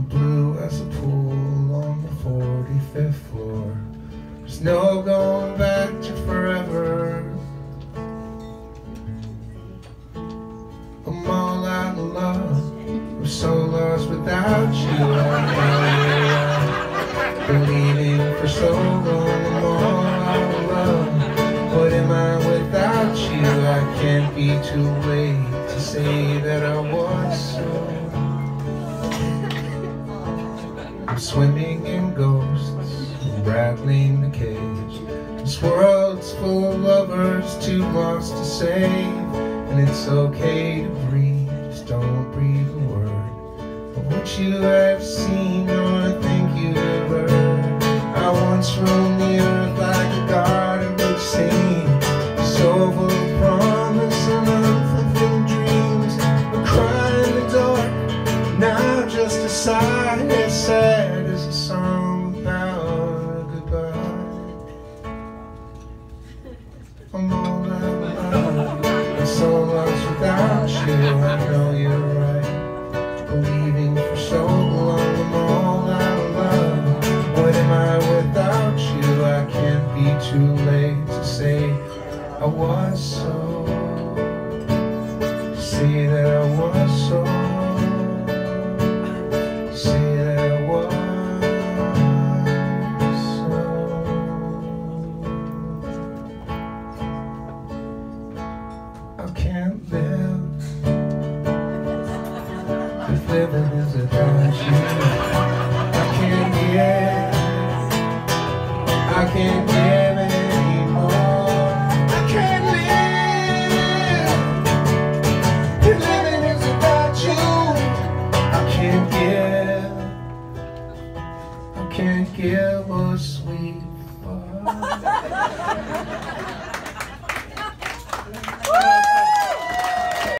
blue as a pool on the 45th floor. There's no going back to forever. I'm all out of love. I'm so lost without you. I know leaving for so long. I'm all out of love. What am I without you? I can't be too late to say that I was so. I'm swimming in ghosts, rattling the cage. This world's full of lovers, too lost to save. And it's okay to breathe, just don't breathe a word. Of what you have seen just a sigh as sad as a song about goodbye. I'm all out of so lost without you. I know you're right. Believing for so long, I'm all out of love. What am I without you? I can't be too late to say I was so. Living is a tragedy. I can't give, I can't give anymore. I can't live if living is about you. I can't give, I can't give a sweet fuck.